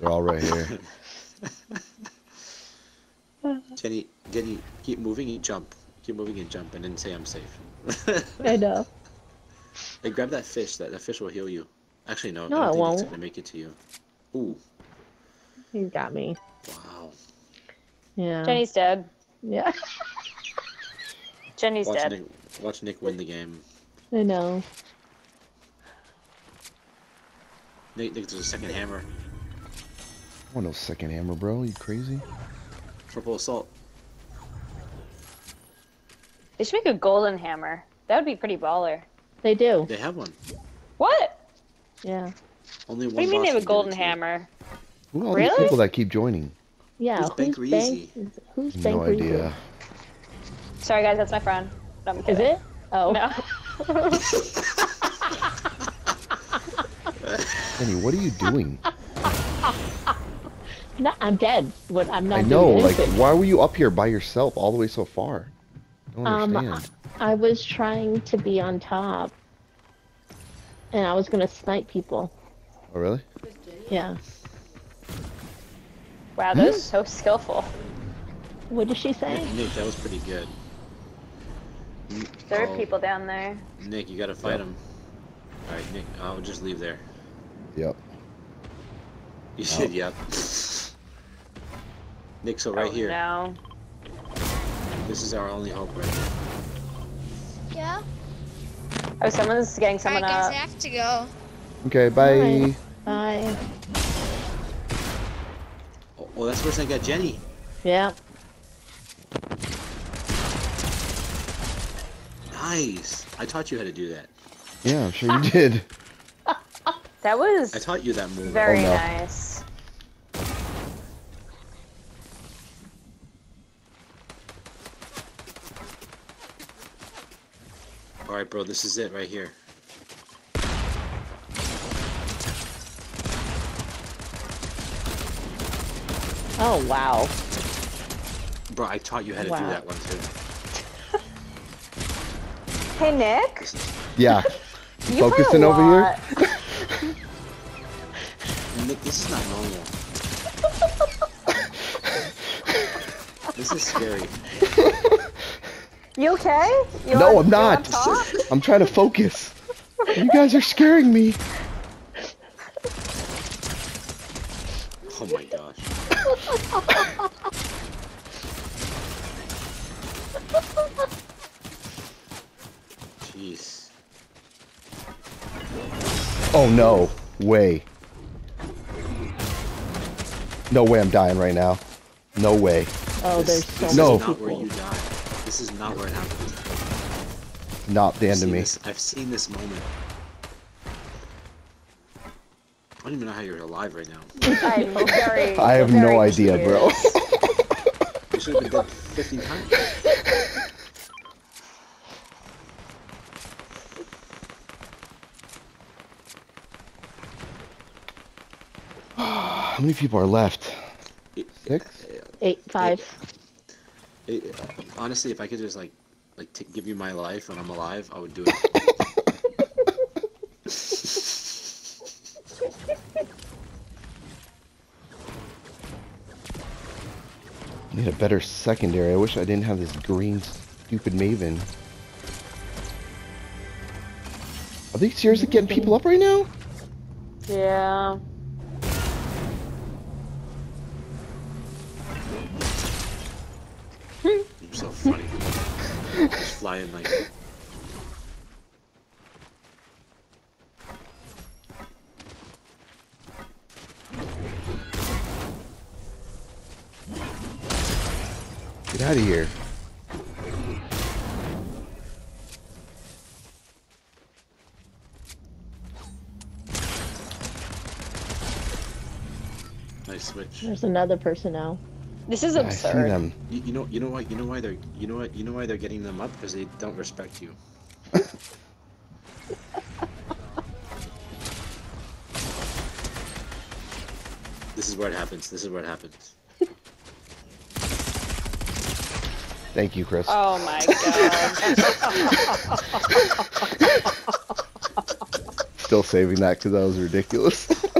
They're all right here. Jenny, Jenny, keep moving and jump. Keep moving and jump, and then say I'm safe. I know. hey, grab that fish. That, that fish will heal you. Actually, no. No, I it don't think won't. it's gonna make it to you. Ooh, He's got me. wow. Yeah. Jenny's dead. Yeah. Jenny's Watch dead. Nick, watch Nick win the game. I know. Nick, Nick, there's a second hammer. I want no second hammer, bro. You crazy? Triple assault. They should make a golden hammer. That would be pretty baller. They do. They have one. What? Yeah. Only one. What do you mean they have a can give it golden hammer? Who are all these Really? people that keep joining? Yeah. Who's Who's Bank bank? Who's No bank Reezy? idea. Sorry guys, that's my friend. No, I'm Is it? Oh. No. Penny, what are you doing? No, I'm dead. What? I'm not. I know, doing like, why were you up here by yourself all the way so far? I don't Um, understand. I was trying to be on top, and I was gonna snipe people. Oh, really? Yeah. Wow, that was so skillful. What did she say? Nick, Nick, that was pretty good. There are oh, people down there. Nick, you gotta fight him. Alright, Nick, I'll just leave there. Yep. You said yep. Nick, so right oh, here. No. This is our only hope right here. Yeah. Oh, someone's getting someone Alright, guys, up. I have to go. Okay, bye. Alright. Bye. Oh, oh that's where I got Jenny. Yeah. Nice. I taught you how to do that. Yeah, I'm sure you did. That was I taught you that move. very Oh, no. nice. Alright, bro, this is it right here. Oh wow. Bro, I taught you how to do that one too. Hey Nick, Yeah. you Focusing play a over here? lot. Nick, this is not normal. this is scary. You okay? You No, I'm not. I'm trying to focus. You guys are scaring me. Oh my gosh. Jeez. Oh no. Way. No way I'm dying right now. No way. Oh, This- there's so this No. is many not where you die. This is not where it happens. Not the I've end of me. this- I've seen this moment. I don't even know how you're alive right now. I'm very. I have no very idea, bro. You should have been dead 15 times. How many people are left? Six? Eight, five. It- honestly, if I could just like, like t- give you my life when I'm alive, I would do it. I need a better secondary. I wish I didn't have this green stupid Maven. Are they seriously getting people up right now? Yeah. You're so funny. Just flying like. Get out of here. Nice switch. There's another person now. This is I see absurd. them. You, you know, you know why, you know why they're, you know what, you know why they're getting them up because they don't respect you. this is where it happens. This is where it happens. Thank you, Chris. Oh my god. Still saving that because that was ridiculous.